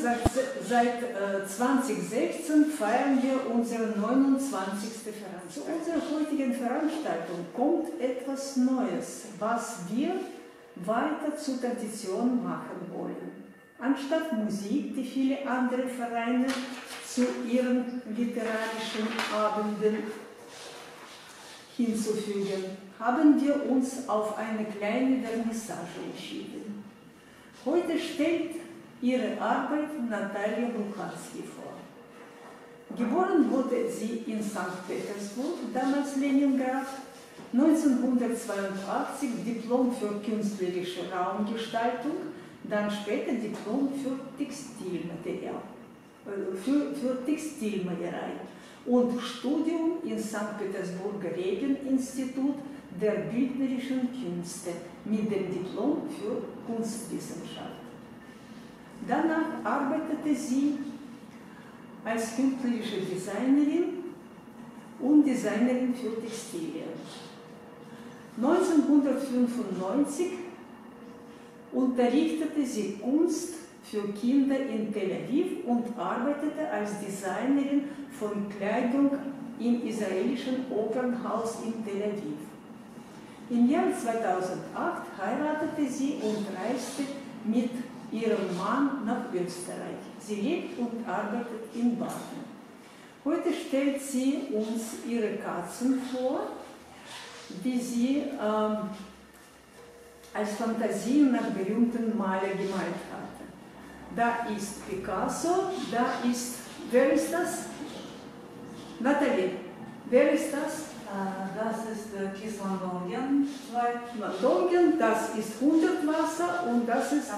Seit, seit äh, 2016, feiern wir unsere 29. Veranstaltung. Zu unserer heutigen Veranstaltung kommt etwas Neues, was wir weiter zur Tradition machen wollen. Anstatt Musik, die viele andere Vereine zu ihren literarischen Abenden hinzufügen, haben wir uns auf eine kleine Vernissage entschieden. Heute stellt ihre Arbeit Natalia Buchanski vor. Geboren wurde sie in St. Petersburg, damals Leningrad, 1982 Diplom für künstlerische Raumgestaltung, dann später Diplom für Textilmaterial, äh, für, für Textilmalerei und Studium im St. Petersburger Regeninstitut der bildnerischen Künste mit dem Diplom für Kunstwissenschaft. Danach arbeitete sie als künstlerische Designerin und Designerin für Textilien. 1995 unterrichtete sie Kunst für Kinder in Tel Aviv und arbeitete als Designerin von Kleidung im israelischen Opernhaus in Tel Aviv. Im Jahr 2008 heiratete sie und reiste mit ihrem Mann nach Österreich. Sie lebt und arbeitet in Baden. Heute stellt sie uns ihre Katzen vor, die sie ähm, als Fantasien nach berühmten Maler gemalt hatte. Da ist Picasso, da ist, wer ist das? Nathalie, wer ist das? Das ist Kiss Van Dongen, Van Dongen, das ist Hundertwasser und das ist.